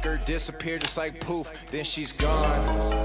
Disappeared her disappear just like poof, then she's gone.